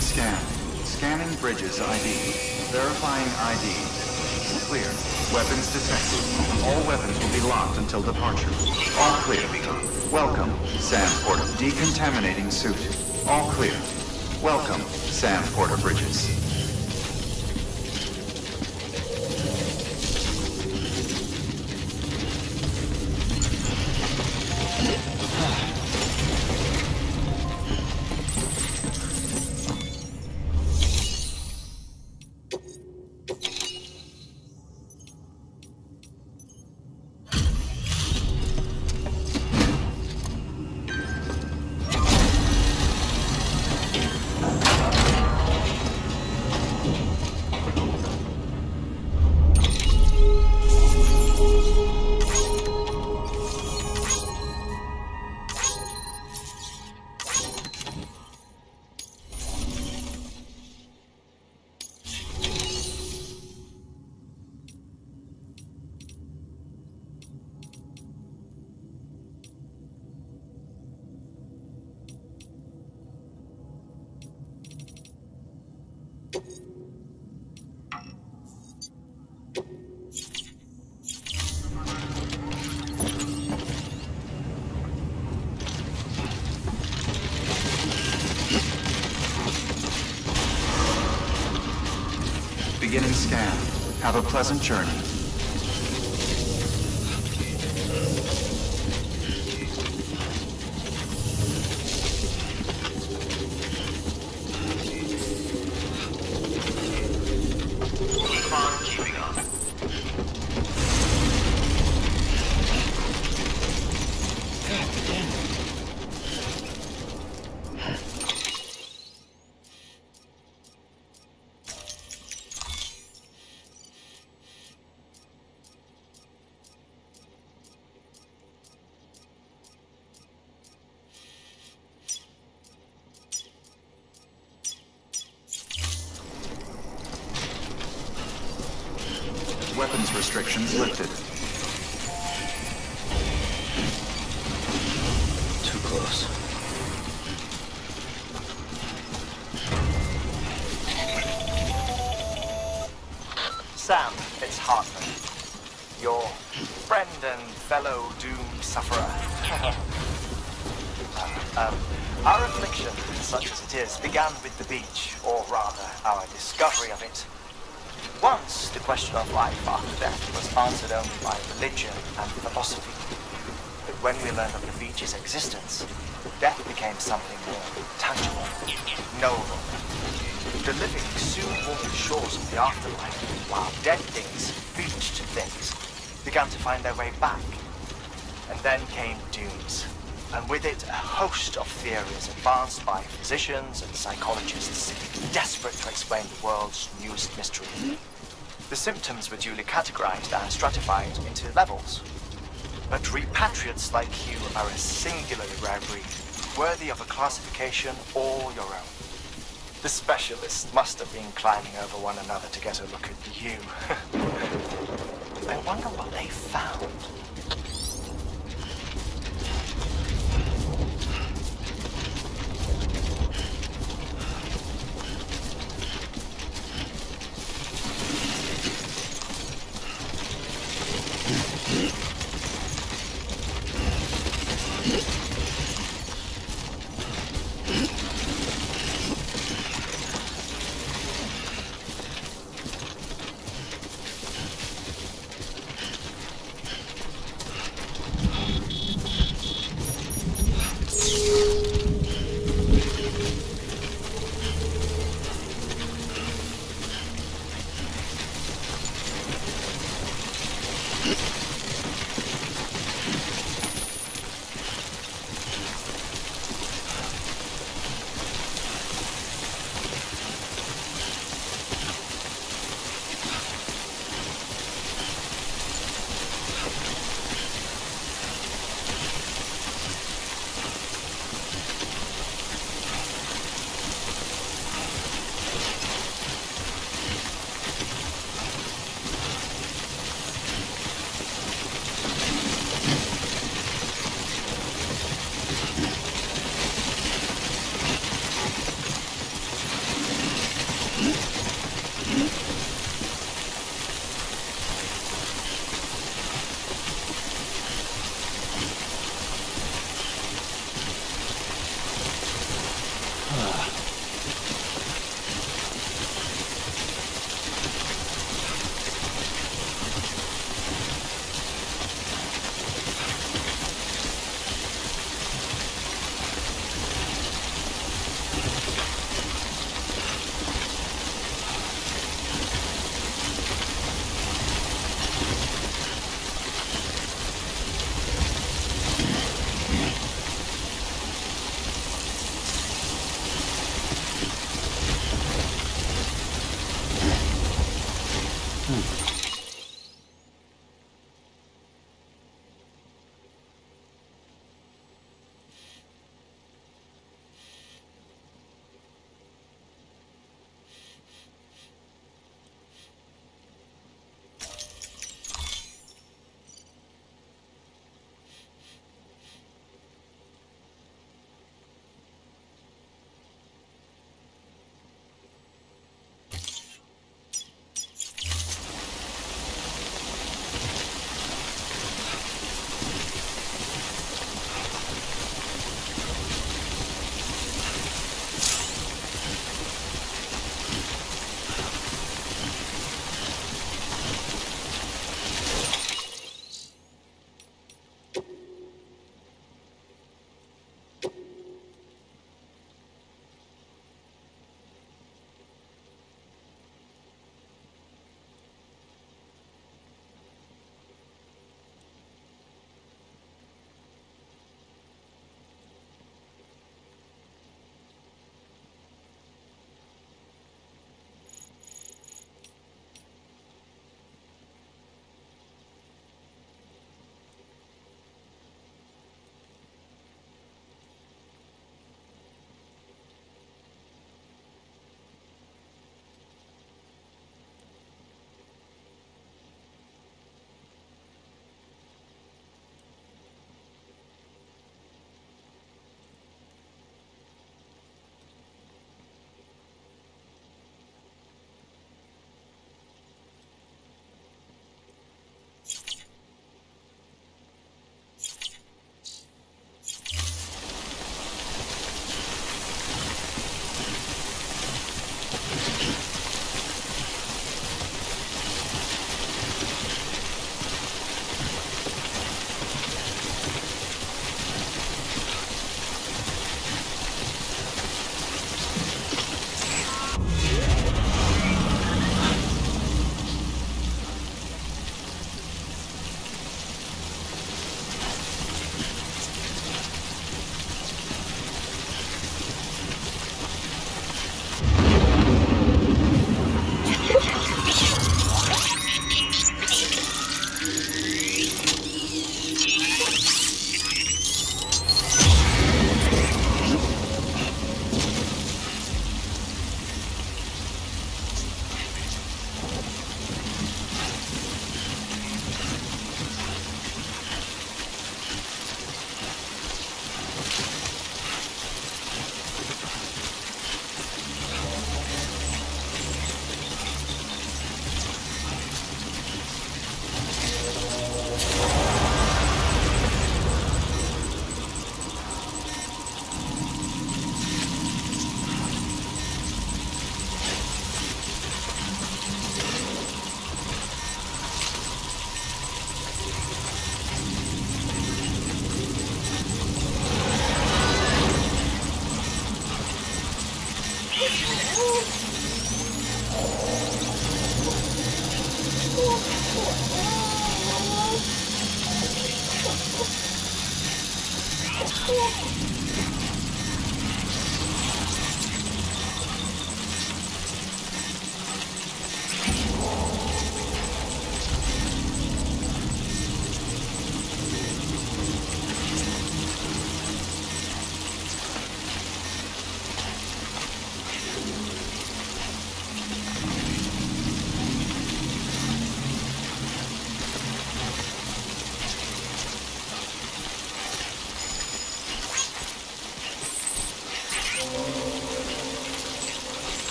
Scan. Scanning Bridges ID. Verifying ID. Clear. Weapons detected. All weapons will be locked until departure. All clear. Welcome, Sam Porter. Decontaminating Suit. All clear. Welcome, Sam Porter Bridges. Scan. Have a pleasant journey. Restrictions lifted. Once, the question of life after death was answered only by religion and philosophy. But when we learned of the beach's existence, death became something more tangible, knowable. The living soon walked the shores of the afterlife, while dead things, beached things, began to find their way back. And then came dooms, and with it a host of theories advanced by physicians and psychologists, desperate to explain the world's newest mystery. The symptoms were duly categorized and stratified into levels. But repatriates like you are a singularly rare breed, worthy of a classification all your own. The specialists must have been climbing over one another to get a look at you. I wonder what they found.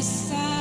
other side.